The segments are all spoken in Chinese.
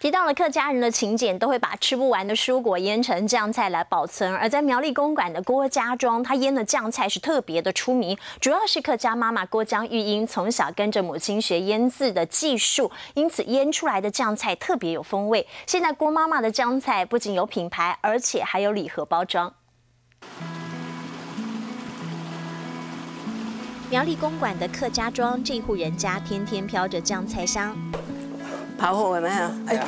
提到了客家人的勤俭，都会把吃不完的蔬果腌成酱菜来保存。而在苗栗公馆的郭家庄，他腌的酱菜是特别的出名，主要是客家妈妈郭江玉英从小跟着母亲学腌制的技术，因此腌出来的酱菜特别有风味。现在郭妈妈的酱菜不仅有品牌，而且还有礼盒包装。苗栗公馆的客家庄这户人家，天天飘着酱菜香。跑火有没有？哎呀，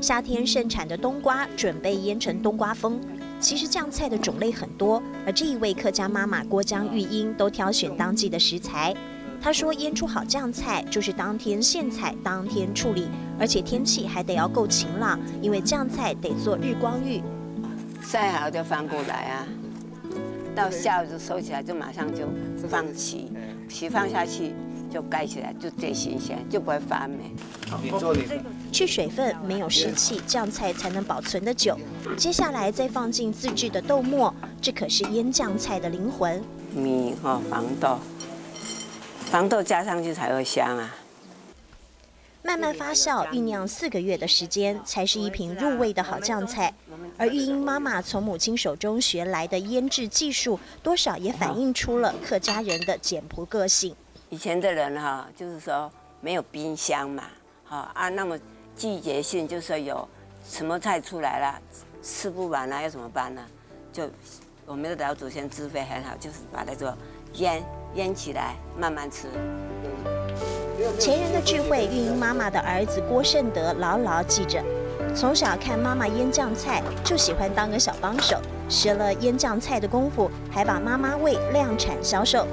夏天盛产的冬瓜准备腌成冬瓜风。其实酱菜的种类很多，而这一位客家妈妈郭江玉英都挑选当季的食材。她说腌出好酱菜就是当天现采、当天处理，而且天气还得要够晴朗，因为酱菜得做日光浴。晒好就翻过来啊，到下午就收起来，就马上就放起，起放下去。就盖起来就最新鲜，就不会发霉。去水分，没有湿气，酱菜才能保存的久。接下来再放进自制的豆末，这可是腌酱菜的灵魂。米和黄豆，黄豆加上去才会香啊。慢慢发酵酝酿四个月的时间，才是一瓶入味的好酱菜。而玉英妈妈从母亲手中学来的腌制技术，多少也反映出了客家人的简朴个性。以前的人哈，就是说没有冰箱嘛，哈啊，那么季节性就是说有什么菜出来了，吃不完了要怎么办呢？就我们的老祖先智慧很好，就是把那个腌腌起来，慢慢吃。前人的智慧，玉英妈妈的儿子郭胜德牢牢记着。从小看妈妈腌酱菜，就喜欢当个小帮手，学了腌酱菜的功夫，还把妈妈味量产销售。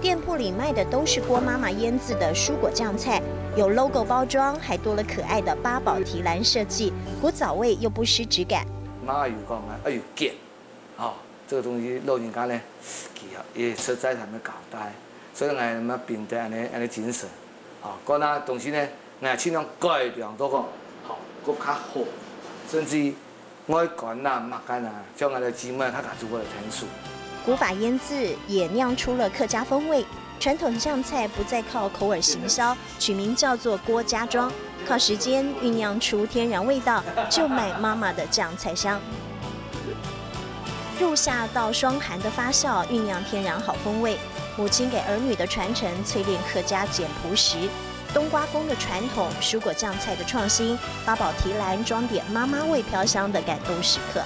店铺里卖的都是郭妈妈腌制的蔬果酱菜，有 logo 包装，还多了可爱的八宝提篮设计，古早味又不失质感。妈有讲啊，要有健，哦，这个东西老人家呢，也实在他们搞大，所以我们变得安尼安尼精神，哦，嗰那东西呢，我尽量改良多个，好，搁较好，甚至我干呐、唔干啊，将我的姊妹他家做过的成熟。古法腌制也酿出了客家风味，传统酱菜不再靠口耳行销，取名叫做郭家庄，靠时间酝酿出天然味道，就卖妈妈的酱菜香。入夏到霜寒的发酵，酝酿天然好风味。母亲给儿女的传承，淬炼客家简朴食。冬瓜风的传统，蔬果酱菜的创新，八宝提篮装点妈妈味飘香的感动时刻。